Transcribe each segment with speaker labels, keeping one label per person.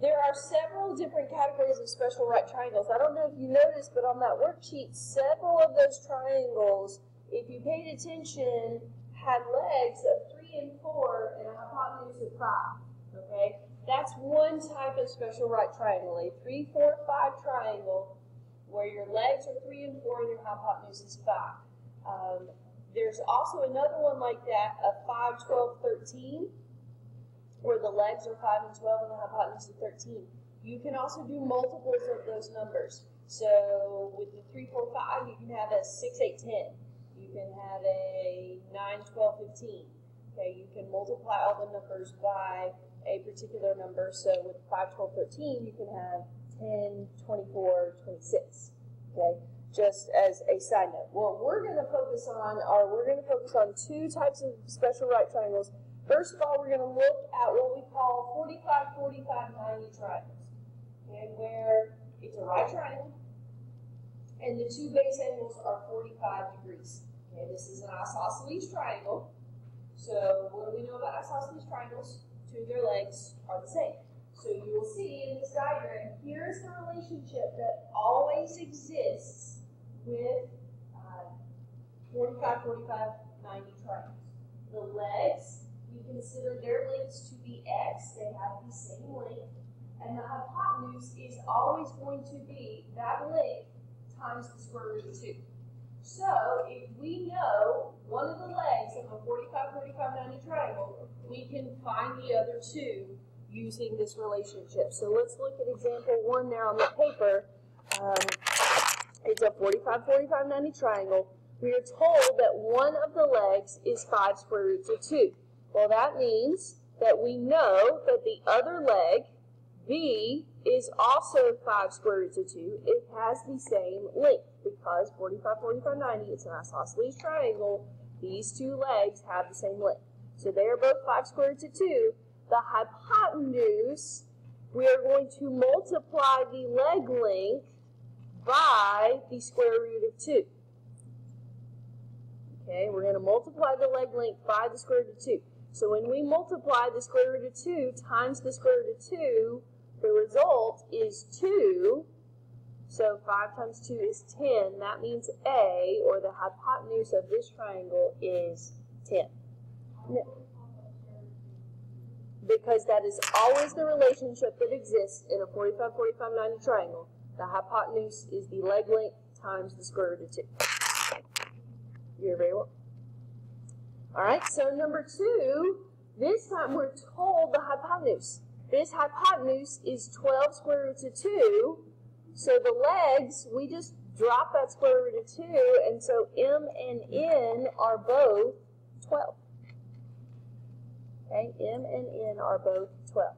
Speaker 1: there are several different categories of special right triangles. I don't know if you noticed, but on that worksheet, several of those triangles, if you paid attention, had legs of three and four and a hypotenuse of five. Okay? That's one type of special right triangle, a three, four, five triangle where your legs are three and four and your hypotenuse is five. Um, there's also another one like that, a 5, 12, 13, where the legs are 5 and 12 and the hypotenuse is 13. You can also do multiples of those numbers. So with the 3, 4, 5, you can have a 6, 8, 10. You can have a 9, 12, 15. Okay, you can multiply all the numbers by a particular number. So with 5, 12, 13, you can have 10, 24, 26. Okay, just as a side note. What we're going to focus on are we're going to focus on two types of special right triangles. First of all, we're going to look at what we call 45, 45, 90 triangles. Okay, where it's a right triangle and the two base angles are 45 degrees. Okay, this is an isosceles triangle. So what do we know about isosceles triangles? Two of their legs are the same. So you will see in this diagram, here's the relationship that always exists with uh, 45, 45, 90 triangles. The legs, consider their lengths to be x, they have the same length, and the hypotenuse is always going to be that length times the square root of 2. So, if we know one of the legs of a 45, 45, 90 triangle, we can find the other two using this relationship. So let's look at example one there on the paper. Um, it's a 45, 45, 90 triangle. We are told that one of the legs is 5 square roots of 2. Well, that means that we know that the other leg, B, is also 5 square roots of 2. It has the same length because 45, 45, 90, it's an isosceles triangle. These two legs have the same length. So they are both 5 square roots of 2 the hypotenuse, we are going to multiply the leg length by the square root of 2. Okay, we're going to multiply the leg length by the square root of 2. So when we multiply the square root of 2 times the square root of 2, the result is 2. So 5 times 2 is 10. That means A, or the hypotenuse of this triangle, is 10 because that is always the relationship that exists in a 45, 45, 90 triangle. The hypotenuse is the leg length times the square root of 2. You're very well. All right, so number two, this time we're told the hypotenuse. This hypotenuse is 12 square root of 2. So the legs, we just drop that square root of 2, and so M and N are both 12. Okay, M and N are both 12.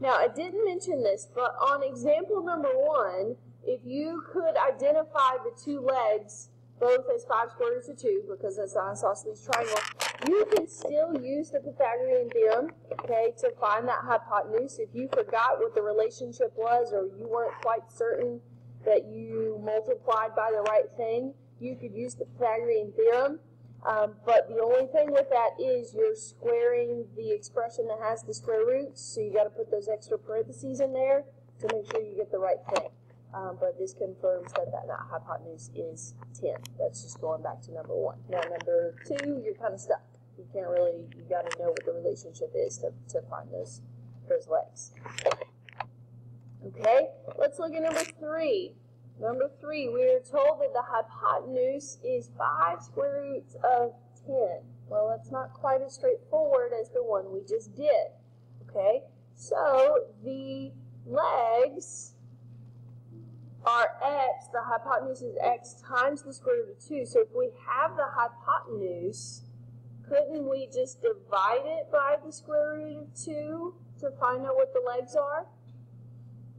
Speaker 1: Now, I didn't mention this, but on example number one, if you could identify the two legs both as 5 square roots of 2, because it's an isosceles triangle, you can still use the Pythagorean theorem, okay, to find that hypotenuse. If you forgot what the relationship was or you weren't quite certain that you multiplied by the right thing, you could use the Pythagorean theorem um, but the only thing with that is you're squaring the expression that has the square roots, so you got to put those extra parentheses in there to make sure you get the right thing. Um, but this confirms that, that that hypotenuse is 10. That's just going back to number one. Now number two, you're kind of stuck. You can't really, you got to know what the relationship is to, to find those, those legs. Okay, let's look at number three. Number three, we are told that the hypotenuse is 5 square roots of 10. Well, that's not quite as straightforward as the one we just did. Okay, so the legs are x, the hypotenuse is x times the square root of 2. So if we have the hypotenuse, couldn't we just divide it by the square root of 2 to find out what the legs are?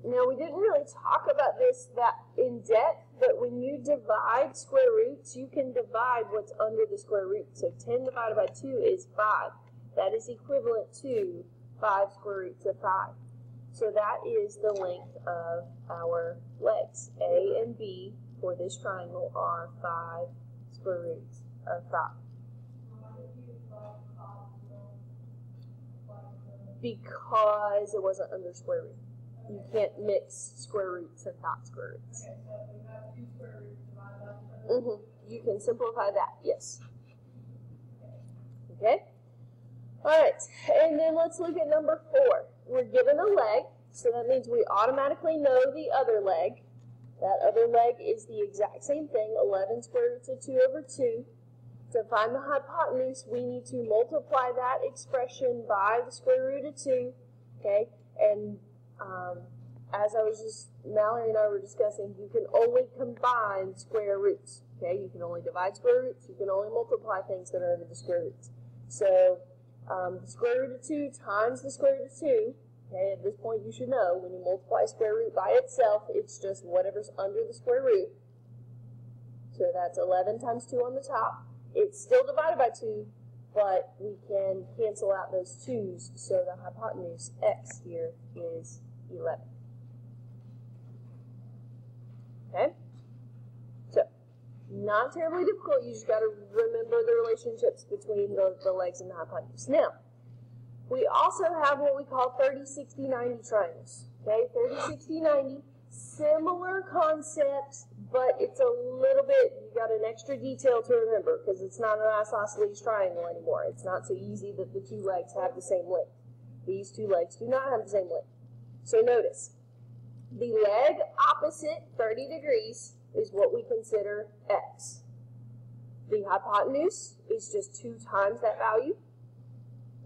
Speaker 1: Now, we didn't really talk about this that in depth, but when you divide square roots, you can divide what's under the square root. So 10 divided by 2 is 5. That is equivalent to 5 square roots of 5. So that is the length of our legs. A and B for this triangle are 5 square roots of 5. because it wasn't under square root. You can't mix square roots and not square roots.
Speaker 2: Okay, so we have two square roots divided by two hundred.
Speaker 1: hmm You can simplify that, yes. Okay? Alright, and then let's look at number four. We're given a leg, so that means we automatically know the other leg. That other leg is the exact same thing, 11 square roots of 2 over 2. To find the hypotenuse, we need to multiply that expression by the square root of 2, okay? And um, as I was just, Mallory and I were discussing, you can only combine square roots, okay? You can only divide square roots, you can only multiply things that are under the square roots. So, um, the square root of 2 times the square root of 2, okay, at this point you should know, when you multiply square root by itself, it's just whatever's under the square root. So that's 11 times 2 on the top. It's still divided by 2, but we can cancel out those 2's, so the hypotenuse x here is 11. Okay? Not terribly difficult. You just got to remember the relationships between the, the legs and the hypotenuse. Now, we also have what we call 30, 60, 90 triangles. Okay, 30, 60, 90. Similar concept, but it's a little bit, you got an extra detail to remember because it's not an isosceles triangle anymore. It's not so easy that the two legs have the same length. These two legs do not have the same length. So notice, the leg opposite 30 degrees is what we consider x. The hypotenuse is just 2 times that value.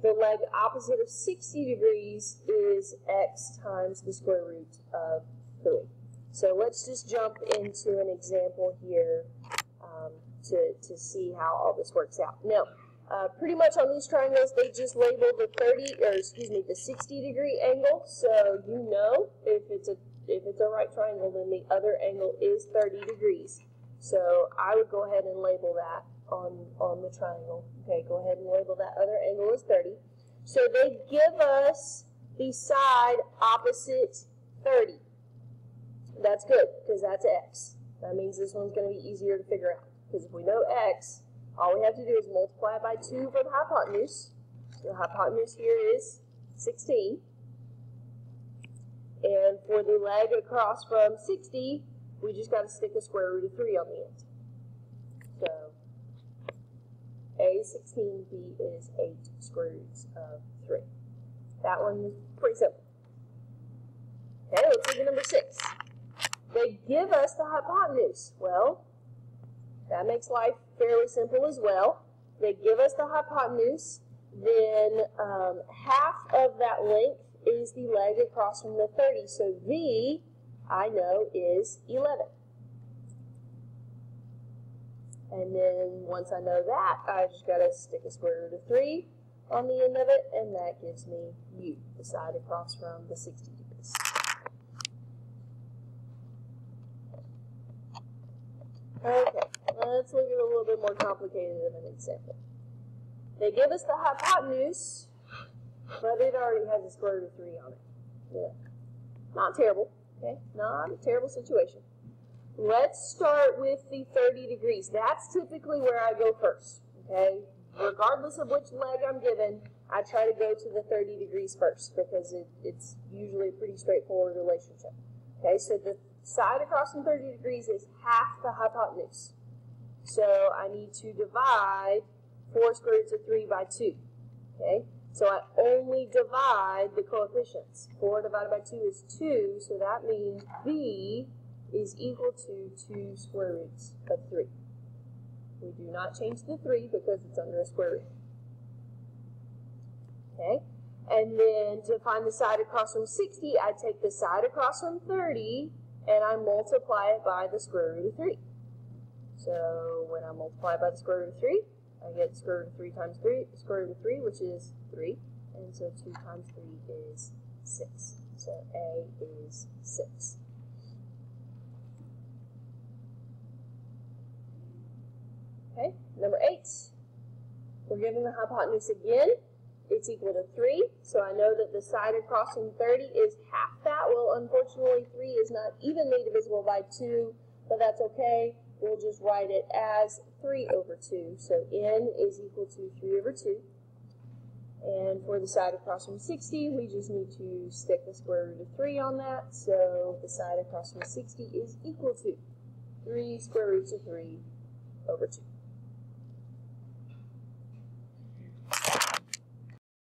Speaker 1: The leg opposite of 60 degrees is x times the square root of 3. So let's just jump into an example here um, to, to see how all this works out. Now, uh, pretty much on these triangles, they just label the 30, or excuse me, the 60 degree angle. So you know if it's a if it's a right triangle, then the other angle is 30 degrees. So I would go ahead and label that on, on the triangle. Okay, go ahead and label that other angle as 30. So they give us the side opposite 30. That's good, because that's x. That means this one's going to be easier to figure out. Because if we know x, all we have to do is multiply by 2 for the hypotenuse. So the hypotenuse here is 16. And for the leg across from 60, we just got to stick a square root of 3 on the end. So A is 16, B is 8 square roots of 3. That one is pretty simple. Okay, let's look at number 6. They give us the hypotenuse. Well, that makes life fairly simple as well. They give us the hypotenuse, then um, half of that length is the leg across from the 30. So V, I know, is 11. And then once I know that, I just got to stick a square root of 3 on the end of it, and that gives me U, the side across from the 60 degrees. Okay, let's look at a little bit more complicated of an example. They give us the hypotenuse, but it already has a square root of 3 on it. Yeah. Not terrible, okay? Not a terrible situation. Let's start with the 30 degrees. That's typically where I go first, okay? Regardless of which leg I'm given, I try to go to the 30 degrees first because it, it's usually a pretty straightforward relationship. Okay, so the side across from 30 degrees is half the hypotenuse. So I need to divide 4 square roots of 3 by 2. Okay, so I only divide the coefficients. 4 divided by 2 is 2, so that means B is equal to 2 square roots of 3. We do not change the 3 because it's under a square root. Okay, and then to find the side across from 60, I take the side across from 30 and I multiply it by the square root of 3. So when I multiply by the square root of 3, I get square root of 3 times 3, square root of 3, which is 3. And so 2 times 3 is 6. So A is 6. Okay, number 8. We're given the hypotenuse again. It's equal to 3, so I know that the side across from 30 is half that. Well, unfortunately, 3 is not evenly divisible by 2, but that's okay. We'll just write it as 3 over 2. So n is equal to 3 over 2. And for the side across from sixty, we just need to stick the square root of three on that, so the side across from sixty is equal to three square roots of three over two.